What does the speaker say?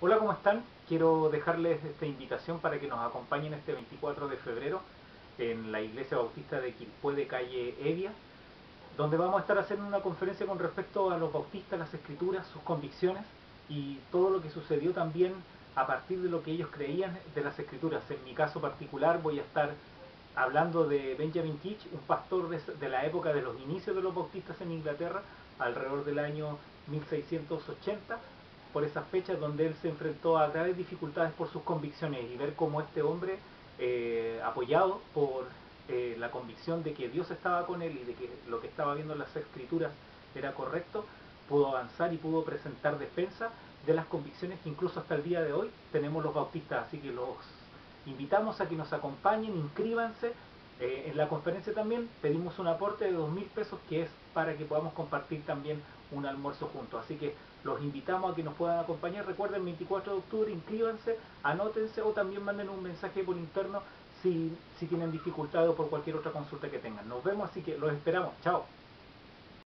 Hola, ¿cómo están? Quiero dejarles esta invitación para que nos acompañen este 24 de febrero en la Iglesia Bautista de Quilpué de calle Evia, donde vamos a estar haciendo una conferencia con respecto a los bautistas, las escrituras, sus convicciones y todo lo que sucedió también a partir de lo que ellos creían de las escrituras. En mi caso particular voy a estar hablando de Benjamin Teach, un pastor de, de la época de los inicios de los bautistas en Inglaterra, alrededor del año 1680 por esas fechas donde él se enfrentó a graves dificultades por sus convicciones y ver cómo este hombre, eh, apoyado por eh, la convicción de que Dios estaba con él y de que lo que estaba viendo en las escrituras era correcto, pudo avanzar y pudo presentar defensa de las convicciones que incluso hasta el día de hoy tenemos los bautistas. Así que los invitamos a que nos acompañen, inscríbanse. Eh, en la conferencia también pedimos un aporte de dos mil pesos que es para que podamos compartir también un almuerzo juntos. Así que los invitamos a que nos puedan acompañar. Recuerden, 24 de octubre, inscríbanse, anótense o también manden un mensaje por interno si, si tienen dificultad o por cualquier otra consulta que tengan. Nos vemos, así que los esperamos. Chao.